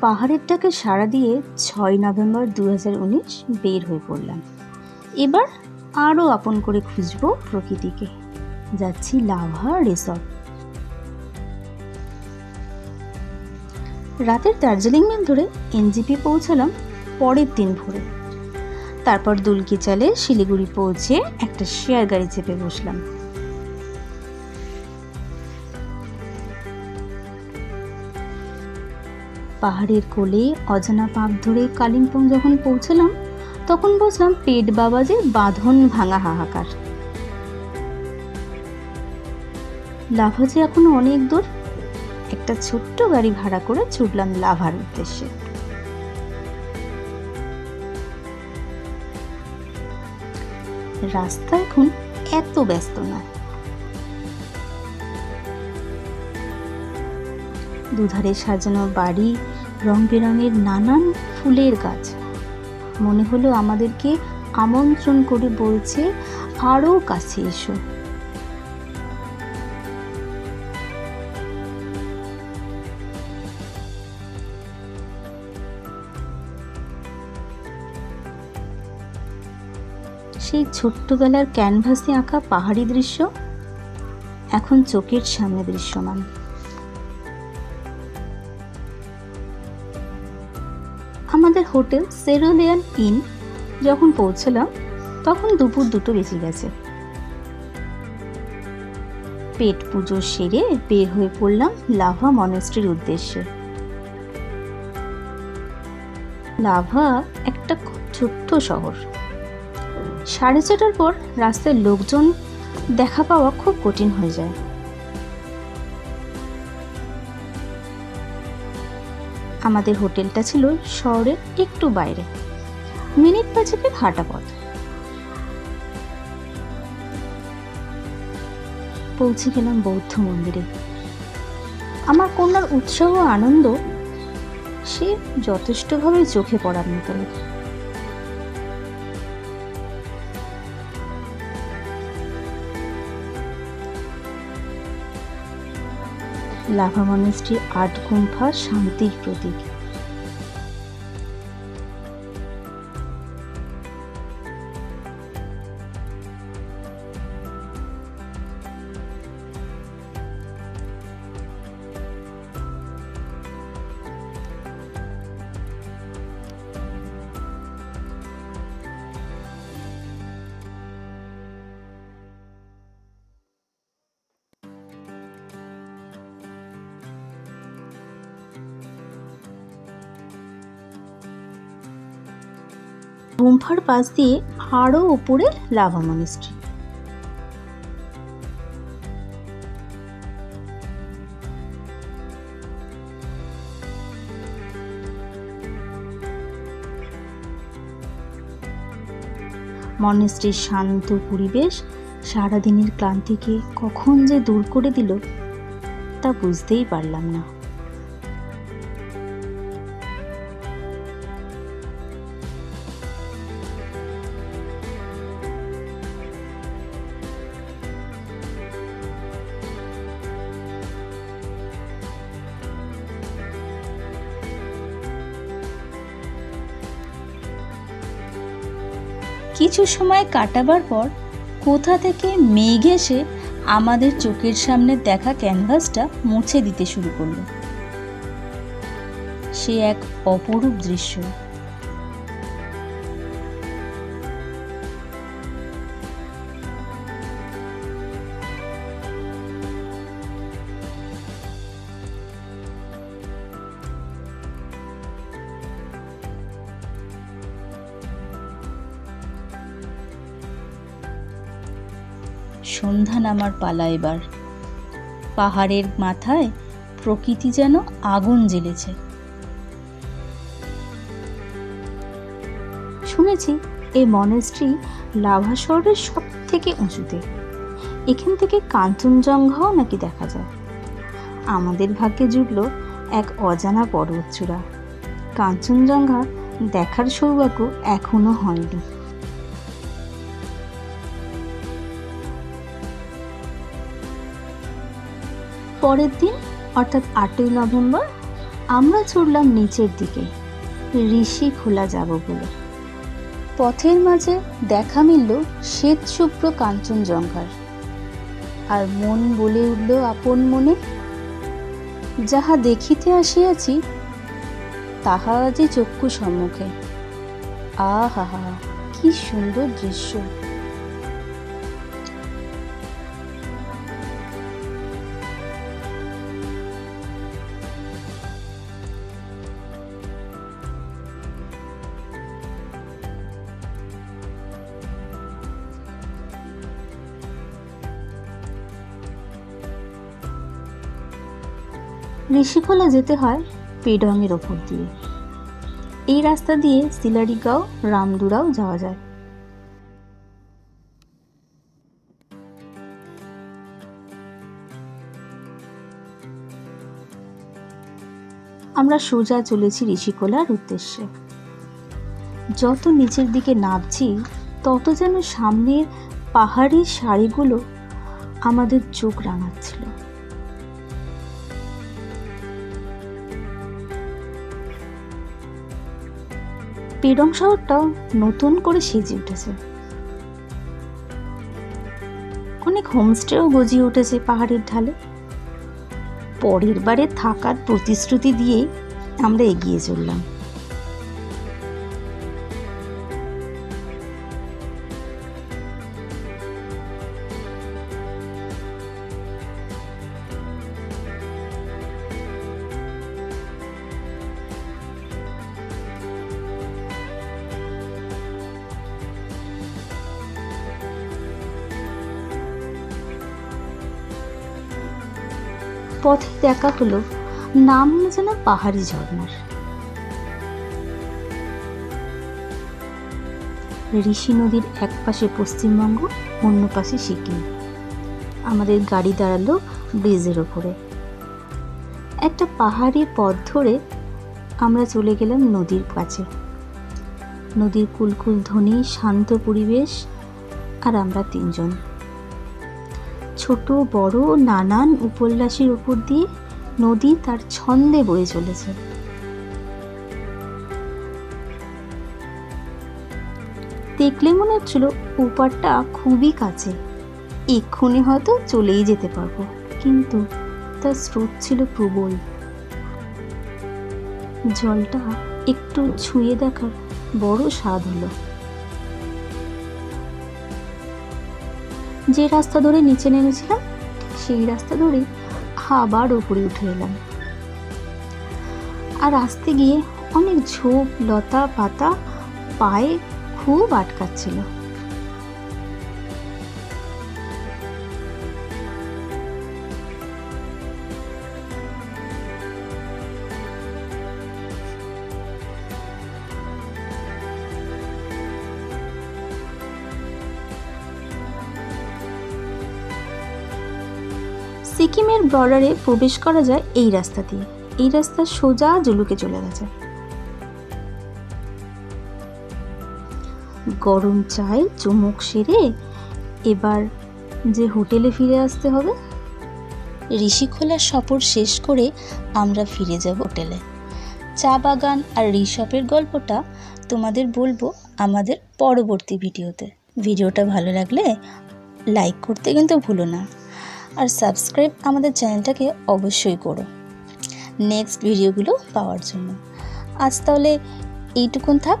পাহাড়েরটাকে সাড়া দিয়ে ছয় নভেম্বর দু হাজার উনিশ বের হয়ে পড়লাম। এবার আরও আপন করে খুঁজব প্রকৃতিকে। যাচ্ছি লাভা রিসর্ট। রাতের দার্জিলিং মেল ধরে এনজিপি পৌঁছালাম পরের দিন ভোরে। তারপর দুলকি চালে শিলিগুড়ি পৌঁছে একটা শেয়ার গাড়ি চেপে বসলাম। পাহাড়ের কোলে অজানা পাপ ধরে কালিম্পং যখন পৌঁছলাম, তখন বুঝলাম পেট বাবাজে বাঁধন ভাঙা হাহাকার। লাভাজে এখনও অনেক দূর, একটা ছোট্ট গাড়ি ভাড়া করে ছুটলাম লাভার উদ্দেশ্যে। রাস্তা এখন এত ব্যস্ত না। দুধারে সাজানো বাড়ি রং বেরঙের নানান ফুলের গাছ। মনে হলো আমাদেরকে আমন্ত্রণ করে বলছে আরও কাছে এসো। সেই ছোট্টবেলার ক্যানভাসে আঁকা পাহাড়ি দৃশ্য এখন চোখের সামনে দৃশ্যমান। আমাদের হোটেল সেরোলিয়ান ইন যখন পৌঁছলাম, তখন দুপুর দুটো বেজে গেছে। পেট পুজো সেরে বের হয়ে পড়লাম লাভা মনেস্ট্রির উদ্দেশ্যে। লাভা একটা ছোট্ট শহর। সাড়ে ছটার পর রাস্তায় লোকজন দেখা পাওয়া খুব কঠিন হয়ে যায়। আমাদের হোটেলটা ছিল শহরের একটু বাইরে। মিনিট পাঁচেকের হাঁটা পথ। পৌঁছে গেলাম বৌদ্ধ মন্দিরে। আমার কন্যার উৎসাহ আনন্দ সে যথেষ্টভাবে চোখে পড়ার মতো। লাভা মানুষটি আট গুম্ফা শান্তির প্রতীক। গুম্ফার পাশ দিয়ে আরও উপরে লাভা মনেস্ট্রি মনেস্ট্রির শান্ত পরিবেশ সারাদিনের ক্লান্তিকে কখন যে দূর করে দিল, তা বুঝতেই পারলাম না। কিছু সময় কাটাবার পর কোথা থেকে মেঘ এসে আমাদের চোখের সামনে দেখা ক্যানভাসটা মুছে দিতে শুরু করল। সে এক অপরূপ দৃশ্য। সন্ধ্যা নামার পালা এবার। পাহাড়ের মাথায় প্রকৃতি যেন আগুন জ্বেলেছে। শুনেছি এই মনেস্ট্রি লাভা শহরের সব থেকে উঁচুতে। এখান থেকে কাঞ্চনজঙ্ঘাও নাকি দেখা যায়। আমাদের ভাগ্যে জুটল এক অজানা পর্বতচূড়া। কাঞ্চনজঙ্ঘা দেখার সৌভাগ্য এখনও হয়নি। পরের দিন, অর্থাৎ আটই নভেম্বর, আমরা চড়লাম নিচের দিকে। ঋষি খোলা যাব বলে। পথের মাঝে দেখা মিলল শ্বেত শুভ্র কাঞ্চনজঙ্ঘার আর মন বলে উঠল আপন মনে, যাহা দেখিতে আসিয়াছি, তাহা যে চক্ষু সম্মুখে। আহা, কি সুন্দর দৃশ্য। ঋষিখোলা যেতে হয় পেডংয়ের ওপর দিয়ে। এই রাস্তা দিয়ে সিলারিগাঁও, রামদুরাও যাওয়া যায়। আমরা সোজা চলেছি ঋষিকোলার উদ্দেশ্যে। যত নিচের দিকে নামছি, তত যেন সামনের পাহাড়ি শাড়িগুলো আমাদের চোখ রাঙাচ্ছিল। পেডং শহরটাও নতুন করে সেজে উঠেছে। অনেক হোমস্টেও গজিয়ে উঠেছে পাহাড়ের ঢালে। পরের বারে থাকার প্রতিশ্রুতি দিয়ে আমরা এগিয়ে চললাম। পথে দেখা হলো, নাম যেন পাহাড়ি ঝর্ণার। ঋষি নদীর এক পাশে পশ্চিমবঙ্গ, অন্য পাশে সিকিম। আমাদের গাড়ি দাঁড়াল ব্রিজের ওপরে। একটা পাহাড়ি পথ ধরে আমরা চলে গেলাম নদীর কাছে। নদীর কুলকুল ধ্বনি, শান্ত পরিবেশ, আর আমরা তিনজন। ছোট, বড়, নানান উপন্যাসের উপর দিয়ে নদী তার ছন্দে বয়ে চলেছে। দেখলে মনে হচ্ছিল ওপারটা খুবই কাছে। এক্ষুনি হয়তো চলেই যেতে পারব, কিন্তু তার স্রোত ছিল প্রবল। জলটা একটু ছুঁয়ে দেখার বড় স্বাদ হলো। যে রাস্তা ধরে নিচে নেমেছিলাম সেই রাস্তা ধরে আবার ওপরে উঠে এলাম। আর আসতে গিয়ে অনেক ঝোপ, লতা, পাতা পায়ে খুব আটকাচ্ছিল। সিকিমের বর্ডারে প্রবেশ করা যায় এই রাস্তা দিয়ে। এই রাস্তা সোজা জুলুকে চলে গেছে। গরম চায় চুমুক সেরে এবার যে হোটেলে ফিরে আসতে হবে। ঋষিখোলার সফর শেষ করে আমরা ফিরে যাব হোটেলে। চা বাগান আর রিসপের গল্পটা তোমাদের বলব আমাদের পরবর্তী ভিডিওতে। ভিডিওটা ভালো লাগলে লাইক করতে কিন্তু ভুলো না। আর সাবস্ক্রাইব আমাদের চ্যানেলটাকে অবশ্যই করো। নেক্সট ভিডিওগুলো পাওয়ার জন্য। আজ তাহলে এইটুকুন থাক।